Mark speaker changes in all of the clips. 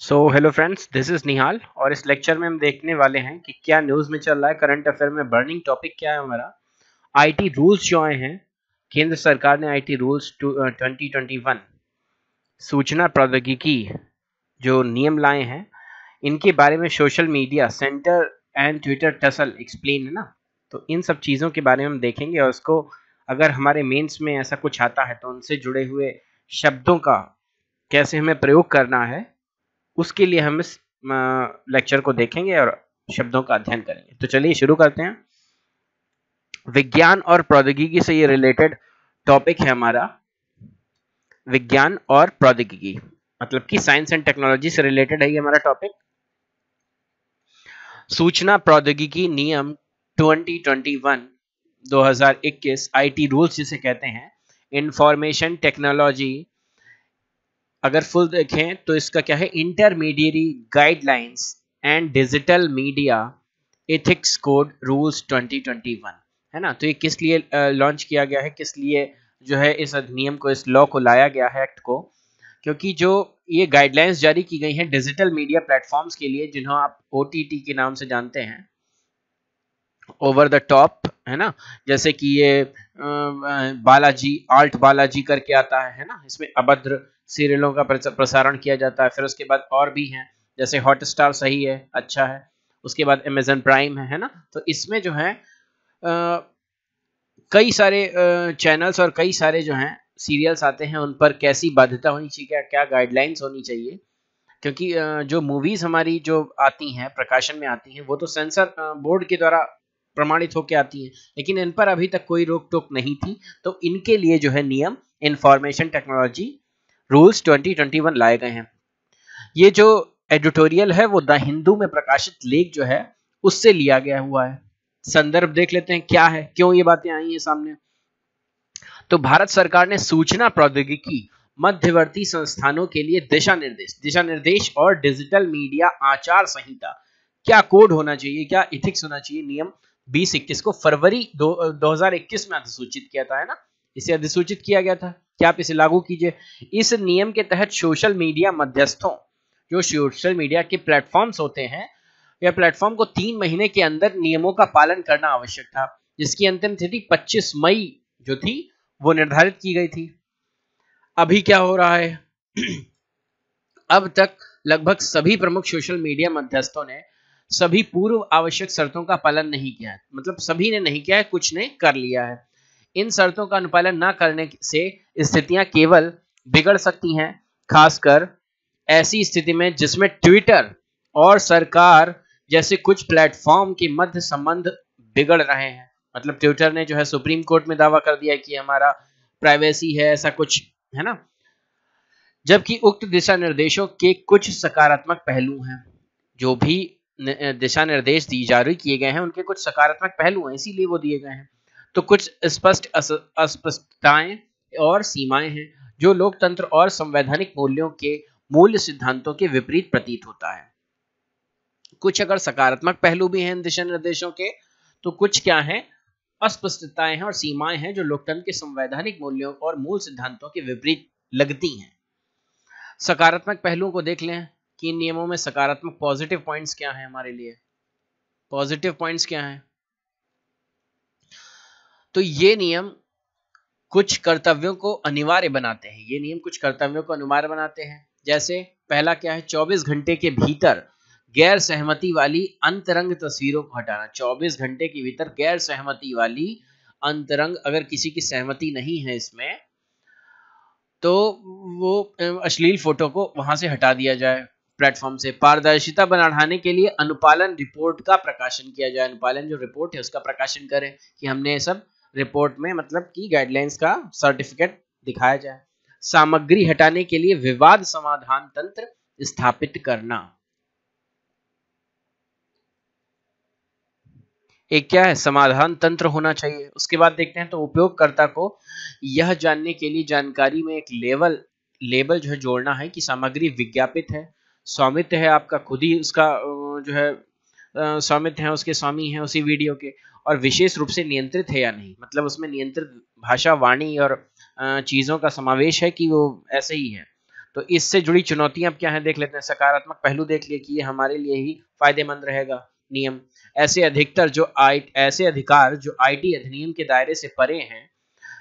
Speaker 1: So hello friends this is Nihal और इस lecture में हम देखने वाले हैं कि क्या न्यूज़ में चल रहा है करंट अफेयर में बर्निंग टॉपिक क्या है हमारा? आईटी रूल्स जो आए हैं, केंद्र सरकार ने IT rules twenty twenty one सूचना प्रौद्योगिकी जो नियम लाए हैं, इनके बारे में social media center and Twitter tussle explain है ना? तो इन सब चीज़ों के बारे में हम देखेंगे और उसको अगर हमारे मेंस में ऐसा कुछ आता है तो उनसे जुड़े हुए शब्दों का कैसे हमें प्रयोग करना है उसके लिए हम इस लेक्चर को देखेंगे और शब्दों का अध्ययन करेंगे। तो चलिए शुरू करते हैं। विज्ञान और प्रौद्योगिकी से ये रिलेटेड टॉपिक है हमारा। विज्ञान और प्रौद्योगिकी। मतलब कि साइंस एंड टेक्नोलॉजी से रिलेटेड है ये हमारा टॉपिक सूचना प्रौद्योगिकी नियम 2021 2021 आईटी रूल्स जिसे कहते हैं इंफॉर्मेशन टेक्नोलॉजी अगर फुल देखें तो इसका क्या है? Intermediary guidelines and digital media ethics code rules 2021 है ना? तो ये किस लिए लॉन्च किया गया है? किस लिए जो है इस अधिनियम को, इस लॉ को लाया गया है एक्ट को? क्योंकि जो ये गाइडलाइंस जारी की गई हैं डिजिटल मीडिया प्लेटफॉर्म्स के लिए, जिन्हों आप ओटीटी के नाम से जानते हैं ओवर द टॉप है ना? जैसे कि ये बालाजी, आल्ट बालाजी करके आता है है ना? इसमें अभद्र सीरियलों का प्रसारण किया जाता है फिर उसके बाद और भी हैं जैसे हॉट स्टार सही है अच्छा है उसके बाद अमेजन प्राइम है है ना? तो इसमें जो है आ, कई सारे चैनल्स और कई सारे जो हैं सीरियल्स आते हैं उन पर कैसी बाध्यता होनी चाहिए क्या क्या गाइडलाइंस होनी चाहिए? क्योंकि जो मूवीज़ हमारी जो आती हैं प्रकाशन में आती हैं वो तो सेंसर बोर्ड के द्वारा प्रमाणित होकर आती हैं लेकिन इन पर अभी तक कोई रोक टोक नहीं थी तो इनके लिए जो है नियम इंफॉर्मेशन टेक्नोलॉजी रूल्स 2021 लाए गए हैं। ये जो एडिटोरियल है वो द हिंदू में प्रकाशित लेख जो है उससे लिया गया हुआ है। संदर्भ देख लेते हैं क्या है क्यों ये बातें आई हैं सामने। तो भारत सरकार ने सूचना प्रौद्योगिकी मध्यवर्ती संस्थानों के लिए दिशा निर्देश दिशा निर्देश और डिजिटल मीडिया आचार संहिता। क्या कोड होना चाहिए क्या इथिक्स होना चाहिए? नियम बीस इक्कीस को फरवरी दो, 2021 में अधिसूचित किया था है ना? इसे अधिसूचित किया गया था। क्या आप इसे लागू कीजिए। इस नियम के तहत सोशल मीडिया मध्यस्थों, जो सोशल मीडिया के प्लेटफॉर्म्स होते हैं, या प्लेटफॉर्म को तीन महीने के अंदर नियमों का पालन करना आवश्यक था, जिसकी अंतिम तिथि 25 मई जो थी, वो निर्धारित की गई थी। अभी क्या हो रहा है? अब तक लगभग सभी प्रमुख सोशल मीडिया मध्यस्थों ने सभी पूर्व आवश्यक शर्तों का पालन नहीं किया है। मतलब सभी ने नहीं किया है, कुछ ने कर लिया है। इन शर्तों का अनुपालन न करने से स्थितियाँ केवल बिगड़ सकती हैं, खासकर ऐसी स्थिति में जिसमें ट्विटर और सरकार जैसे कुछ प्लेटफॉर्म के मध्य संबंध बिगड़ रहे हैं। मतलब ट्विटर ने जो है सुप्रीम कोर्ट में दावा कर दिया कि हमारा प्राइवेसी है, ऐसा कुछ, है ना? जबकि उक्त दिशा निर्देशों के कुछ सकारात्मक पहलू हैं, जो भी दिशा निर्देश दी जारी किए गए हैं, उनके कुछ सकारात्मक पहलू हैं, इसीलिए वो दिए गए हैं। तो कुछ स्पष्ट अस्पष्टताएँ और सीमाएँ हैं जो लोकतंत्र और संवैधानिक मूल्यों के मूल सिद्धांतों के विपरीत प्रतीत होता है। कुछ अगर सकारात्मक पहलू भी हैं दिशा निर्देशों के तो कुछ क्या है? अस्पष्टताएँ हैं और सीमाएँ हैं जो लोकतंत्र के संवैधानिक मूल्यों और मूल सिद्धांतों के विपरीत लगती हैं। सकारात्मक पहलुओं को देख लें कि इन नियमों में सकारात्मक पॉजिटिव पॉइंट्स क्या हैं हमारे लिए? पॉजिटिव पॉइंट्स क्या हैं? तो ये नियम कुछ कर्तव्यों को अनिवार्य बनाते हैं। ये नियम कुछ कर्तव्यों को अनिवार्य बनाते हैं। जैसे पहला क्या है? 24 घंटे के भीतर गैर सहमति वाली अंतरंग तस्वीरों को हटाना। 24 घंटे के भीतर गैर सहमति वाली अंतरंग अगर किसी की सहमति नहीं है इसमें तो वो अश्लील फ़ोटो को वहाँ से हटा दिया जाए। प्लेटफॉर्म से पारदर्शिता बढ़ाने के लिए अनुपालन रिपोर्ट का प्रकाशन किया जाए। अनुपालन जो रिपोर्ट है उसका प्रकाशन करें कि हमने सब रिपोर्ट में मतलब कि गाइडलाइंस का सर्टिफिकेट दिखाया जाए। सामग्री हटाने के लिए विवाद समाधान तंत्र स्थापित करना। एक क्या है? समाधान तंत्र होना चाहिए। उसके बाद देखते हैं तो उपयोगकर्ता को यह जानने के लिए जानकारी में एक लेवल, लेबल जो है जोड़ना है कि सामग्री विज्ञापित है, स्वामित्व है आपका, खुद ही उसका जो है स्वामित्व है, उसके स्वामी है, उसी वीडियो के। और विशेष रूप से नियंत्रित है या नहीं? मतलब उसमें नियंत्रित भाषा, वाणी और चीज़ों का समावेश है कि वो ऐसे ही है? तो इससे जुड़ी चुनौतियाँ क्या है, देख लेते हैं। सकारात्मक पहलू देख लिए कि ये हमारे लिए ही फ़ायदेमंद रहेगा। नियम। ऐसे अधिकतर जो आई, ऐसे अधिकार जो आईटी अधिनियम के दायरे से परे हैं,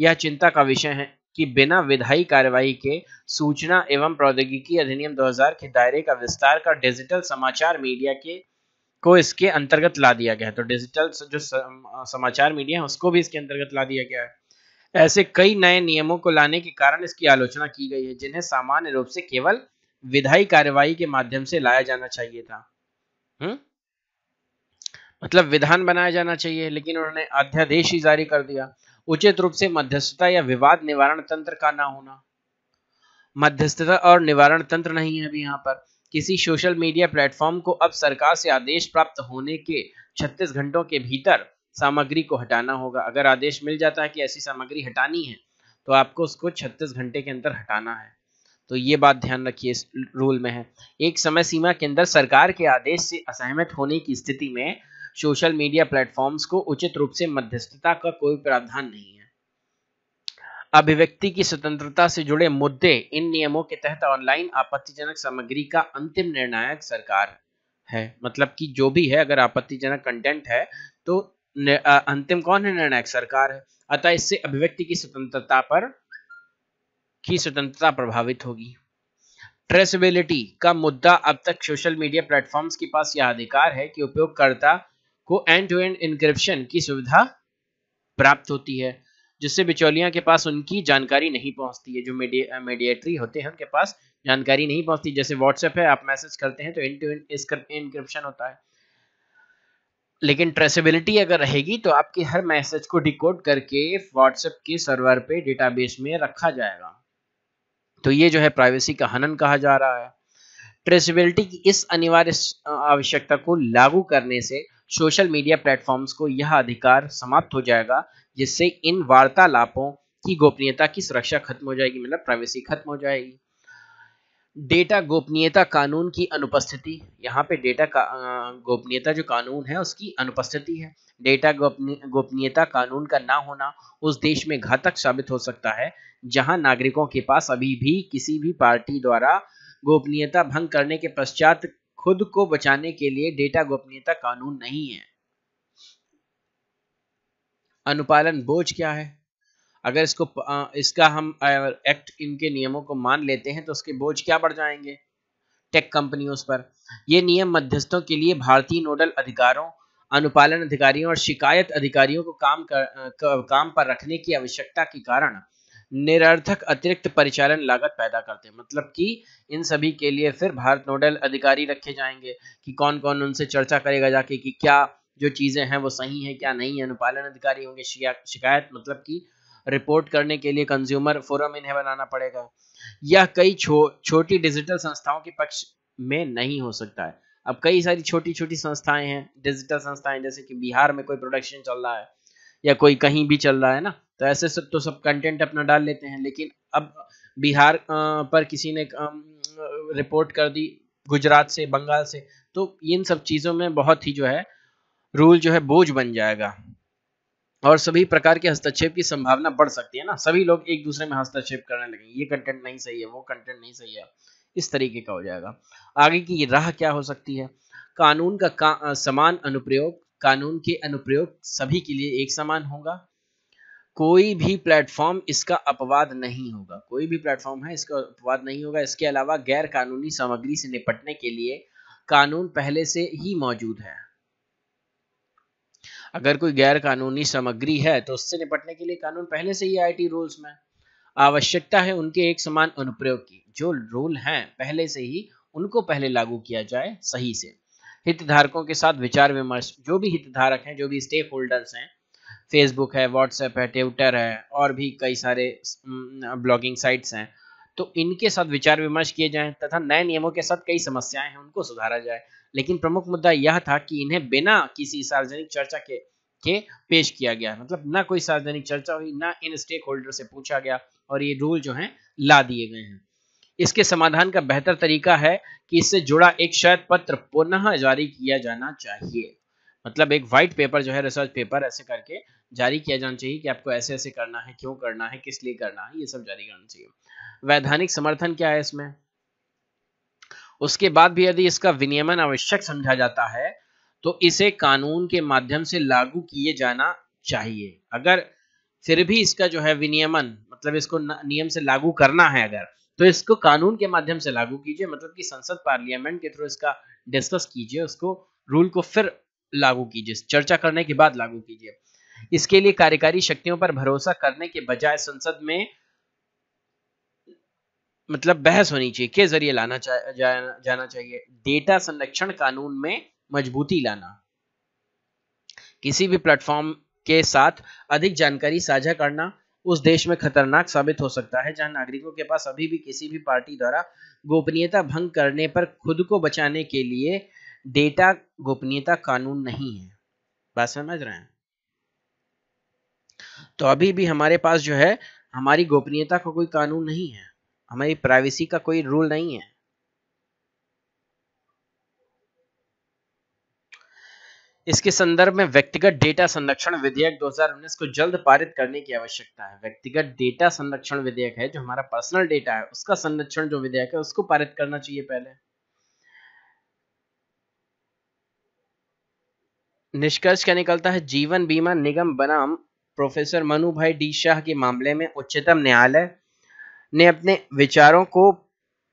Speaker 1: यह चिंता का विषय है कि बिना विधायी कार्यवाही के सूचना एवं प्रौद्योगिकी अधिनियम 2000 के दायरे का विस्तार कर डिजिटल समाचार मीडिया के को इसके अंतर्गत ला दिया गया है। तो डिजिटल जो समाचार मीडिया है, उसको भी इसके अंतर्गत ला दिया गया है। ऐसे कई नए नियमों को लाने के कारण इसकी आलोचना की गई है, जिन्हें सामान्य रूप से केवल विधायी कार्यवाही के माध्यम से लाया जाना चाहिए था। हुँ? मतलब विधान बनाया जाना चाहिए, लेकिन उन्होंने अध्यादेश ही जारी कर दिया। उचित रूप से मध्यस्थता या विवाद निवारण तंत्र का ना होना। मध्यस्थता और निवारण तंत्र नहीं है अभी यहाँ पर। किसी सोशल मीडिया प्लेटफॉर्म को अब सरकार से आदेश प्राप्त होने के 36 घंटों के भीतर सामग्री को हटाना होगा। अगर आदेश मिल जाता है कि ऐसी सामग्री हटानी है तो आपको उसको 36 घंटे के अंदर हटाना है। तो ये बात ध्यान रखिए, इस रूल में है। एक समय सीमा के अंदर सरकार के आदेश से असहमत होने की स्थिति में सोशल मीडिया प्लेटफॉर्म्स को उचित रूप से मध्यस्थता का कोई प्रावधान नहीं है। अभिव्यक्ति की स्वतंत्रता से जुड़े मुद्दे, इन नियमों के तहत ऑनलाइन आपत्तिजनक सामग्री का अंतिम निर्णायक सरकार है। मतलब कि जो भी है, अगर आपत्तिजनक कंटेंट है तो अंतिम कौन है निर्णायक? सरकार है। अतः इससे अभिव्यक्ति की स्वतंत्रता पर, की स्वतंत्रता प्रभावित होगी। ट्रेसेबिलिटी का मुद्दा अब तक सोशल मीडिया प्लेटफॉर्म्स के पास यह अधिकार है कि उपयोगकर्ता को एंड टू एंड इंक्रिप्शन की सुविधा प्राप्त होती है। जिससे बिचौलिया के पास उनकी जानकारी नहीं पहुँचती है, जो मीडिएटरी होते हैं, उनके पास जानकारी नहीं पहुँचती। जैसे व्हाट्सएप है, आप मैसेज करते हैं तो एंड टू एंड इंक्रिप्शन होता है। लेकिन ट्रेसेबिलिटी अगर रहेगी तो आपके हर मैसेज को डिकोड करके व्हाट्सएप के सर्वर पे डेटाबेस में रखा जाएगा। तो ये जो है प्राइवेसी का हनन कहा जा रहा है। ट्रेसेबिलिटी की इस अनिवार्य आवश्यकता को लागू करने से सोशल मीडिया प्लेटफॉर्म्स को यह अधिकार समाप्त हो जाएगा जिससे इन वार्तालापों की गोपनीयता की सुरक्षा खत्म हो जाएगी मतलब प्राइवेसी खत्म हो जाएगी। डेटा गोपनीयता कानून की अनुपस्थिति, यहाँ पे डेटा का गोपनीयता जो कानून है, उसकी अनुपस्थिति है। डेटा गोपनीयता कानून का ना होना उस देश में घातक साबित हो सकता है, जहाँ नागरिकों के पास अभी भी किसी भी पार्टी द्वारा गोपनीयता भंग करने के पश्चात खुद को बचाने के लिए डेटा गोपनीयता कानून नहीं है। अनुपालन बोझ क्या है? अगर इसको इसका हम एक्ट इनके नियमों को मान लेते हैं तो उसके बोझ क्या बढ़ जाएँगे? टेक कंपनियों पर। ये नियम मध्यस्थों के लिए भारतीय नोडल अधिकारों अनुपालन अधिकारियों और शिकायत अधिकारियों को काम कर, काम पर रखने की आवश्यकता के कारण निरर्थक अतिरिक्त परिचालन लागत पैदा करते हैं। मतलब कि इन सभी के लिए फिर भारत नोडल अधिकारी रखे जाएँगे कि कौन कौन उनसे चर्चा करेगा जाके कि क्या जो चीज़ें हैं वो सही है क्या नहीं है अनुपालन अधिकारी होंगे शिकायत मतलब कि रिपोर्ट करने के लिए कंज्यूमर फोरम इन्हें बनाना पड़ेगा। यह कई छो, छोटी डिजिटल संस्थाओं के पक्ष में नहीं हो सकता है। अब कई सारी छोटी छोटी संस्थाएँ हैं डिजिटल संस्थाएँ जैसे कि बिहार में कोई प्रोडक्शन चल रहा है या कोई कहीं भी चल रहा है ना तो ऐसे सब तो सब कंटेंट अपना डाल लेते हैं लेकिन अब बिहार पर किसी ने रिपोर्ट कर दी गुजरात से बंगाल से तो इन सब चीज़ों में बहुत ही जो है रूल जो है बोझ बन जाएगा। और सभी प्रकार के हस्तक्षेप की संभावना बढ़ सकती है ना। सभी लोग एक दूसरे में हस्तक्षेप करने लगे ये कंटेंट नहीं सही है वो कंटेंट नहीं सही है। इस तरीके का हो जाएगा। आगे की राह क्या हो सकती है? कानून का, का समान अनुप्रयोग कानून के अनुप्रयोग सभी के लिए एक समान होगा। कोई भी प्लेटफॉर्म इसका अपवाद नहीं होगा। कोई भी प्लेटफॉर्म है इसका अपवाद नहीं होगा। इसके अलावा गैर कानूनी सामग्री से निपटने के लिए कानून पहले से ही मौजूद है। अगर कोई गैर कानूनी सामग्री है तो उससे निपटने के लिए कानून पहले से ही आईटी रूल्स में आवश्यकता है उनके एक समान अनुप्रयोग की। जो रूल हैं, पहले से ही उनको पहले लागू किया जाए सही से। हितधारकों के साथ विचार विमर्श, जो भी हितधारक हैं, जो भी स्टेक होल्डर्स हैं फेसबुक है व्हाट्सएप है ट्विटर है, और भी कई सारे ब्लॉगिंग साइट्स हैं तो इनके साथ विचार विमर्श किए जाएँ, तथा नए नियमों के साथ कई समस्याएँ हैं, उनको सुधारा जाए। लेकिन प्रमुख मुद्दा यह था कि इन्हें बिना किसी सार्वजनिक चर्चा के के पेश किया गया। मतलब ना कोई सार्वजनिक चर्चा हुई, ना इन स्टेक होल्डर से पूछा गया और ये रूल जो है, ला दिए गए हैं। इसके समाधान का बेहतर तरीका है कि इससे जुड़ा एक शर्त पत्र पुनः जारी किया जाना चाहिए। मतलब एक व्हाइट पेपर जो है रिसर्च पेपर ऐसे करके जारी किया जाना चाहिए कि आपको ऐसे ऐसे करना है, क्यों करना है, किस लिए करना है, ये सब जारी करना चाहिए। वैधानिक समर्थन क्या है इसमें? उसके बाद भी यदि इसका विनियमन आवश्यक समझा जाता है तो इसे कानून के माध्यम से लागू किए जाना चाहिए। अगर फिर भी इसका जो है विनियमन मतलब इसको नियम से लागू करना है अगर तो इसको कानून के माध्यम से लागू कीजिए मतलब कि संसद पार्लियामेंट के थ्रू इसका डिस्कस कीजिए, उसको रूल को फिर लागू कीजिए, चर्चा करने के बाद लागू कीजिए। इसके लिए कार्यकारी शक्तियों पर भरोसा करने के बजाय संसद में मतलब बहस होनी चाहिए के ज़रिए लाना चा, जा, जाना चाहिए। डेटा संरक्षण कानून में मजबूती लाना। किसी भी प्लेटफॉर्म के साथ अधिक जानकारी साझा करना उस देश में खतरनाक साबित हो सकता है जहाँ नागरिकों के पास अभी भी किसी भी पार्टी द्वारा गोपनीयता भंग करने पर खुद को बचाने के लिए डेटा गोपनीयता कानून नहीं है। बात समझ रहे हैं? तो अभी भी हमारे पास जो है हमारी गोपनीयता का को कोई कानून नहीं है। हमारी प्राइवेसी का कोई रूल नहीं है। इसके संदर्भ में व्यक्तिगत डेटा संरक्षण विधेयक 2019 को जल्द पारित करने की आवश्यकता है। व्यक्तिगत डेटा संरक्षण विधेयक है, जो हमारा पर्सनल डेटा है, उसका संरक्षण जो विधेयक है, उसको पारित करना चाहिए पहले। निष्कर्ष क्या निकलता है? जीवन बीमा निगम बनाम प्रोफेसर मनु भाई डी शाह के मामले में उच्चतम न्यायालय ने अपने विचारों को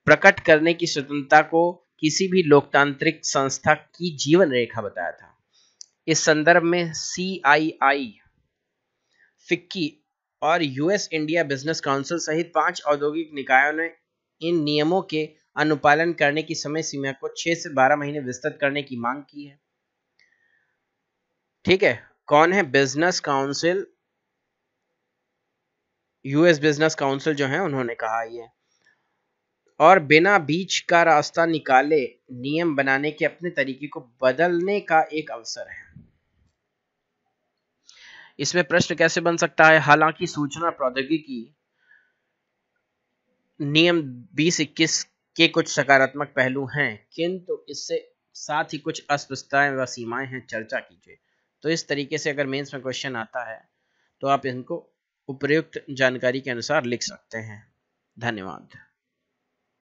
Speaker 1: प्रकट करने की स्वतंत्रता को किसी भी लोकतांत्रिक संस्था की जीवन रेखा बताया था। इस संदर्भ में सी आई आई फिक्की और यूएस इंडिया बिज़नेस काउंसिल सहित पाँच औद्योगिक निकायों ने इन नियमों के अनुपालन करने की समय सीमा को 6 से 12 महीने विस्तृत करने की मांग की है। ठीक है, कौन है business council US business council जो है, उन्होंने कहा ये। और बिना बीच का रास्ता निकाले नियम बनाने के अपने तरीके को बदलने का एक अवसर है। इसमें प्रश्न कैसे बन सकता है? हालाँकि सूचना प्रौद्योगिकी नियम 2021 के कुछ सकारात्मक पहलू हैं, किंतु इससे साथ ही कुछ अस्पष्टताएँ व सीमाएँ हैं, चर्चा कीजिए। तो इस तरीके से अगर मेंस में क्वेश्चन आता है तो आप इनको उपयुक्त जानकारी के अनुसार लिख सकते हैं। धन्यवाद।